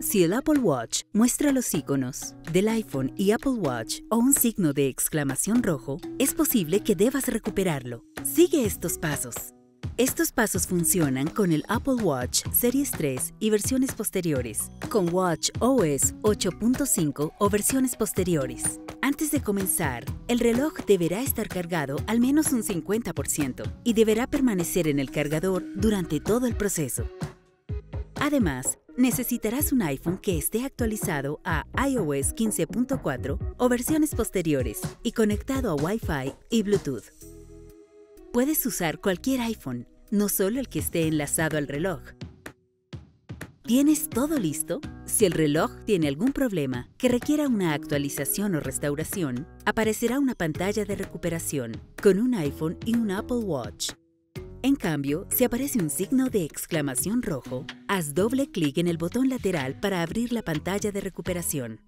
Si el Apple Watch muestra los iconos del iPhone y Apple Watch o un signo de exclamación rojo, es posible que debas recuperarlo. Sigue estos pasos. Estos pasos funcionan con el Apple Watch Series 3 y versiones posteriores, con Watch OS 8.5 o versiones posteriores. Antes de comenzar, el reloj deberá estar cargado al menos un 50% y deberá permanecer en el cargador durante todo el proceso. Además, necesitarás un iPhone que esté actualizado a iOS 15.4 o versiones posteriores y conectado a Wi-Fi y Bluetooth. Puedes usar cualquier iPhone, no solo el que esté enlazado al reloj. ¿Tienes todo listo? Si el reloj tiene algún problema que requiera una actualización o restauración, aparecerá una pantalla de recuperación con un iPhone y un Apple Watch. En cambio, si aparece un signo de exclamación rojo, haz doble clic en el botón lateral para abrir la pantalla de recuperación.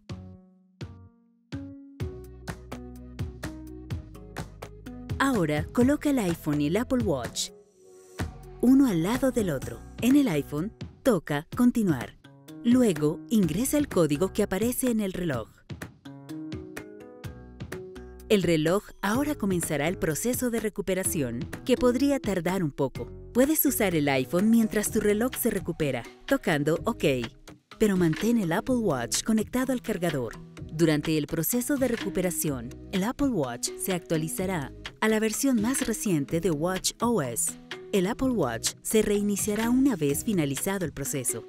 Ahora coloca el iPhone y el Apple Watch uno al lado del otro. En el iPhone, toca Continuar. Luego, ingresa el código que aparece en el reloj. El reloj ahora comenzará el proceso de recuperación, que podría tardar un poco. Puedes usar el iPhone mientras tu reloj se recupera, tocando OK, pero mantén el Apple Watch conectado al cargador. Durante el proceso de recuperación, el Apple Watch se actualizará a la versión más reciente de Watch OS. El Apple Watch se reiniciará una vez finalizado el proceso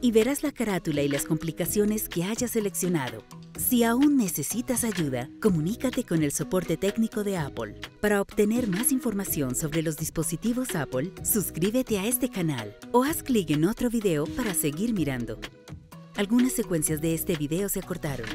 y verás la carátula y las complicaciones que hayas seleccionado. Si aún necesitas ayuda, comunícate con el soporte técnico de Apple. Para obtener más información sobre los dispositivos Apple, suscríbete a este canal o haz clic en otro video para seguir mirando. Algunas secuencias de este video se acortaron.